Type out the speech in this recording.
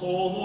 sono